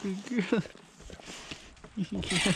Good girl. Good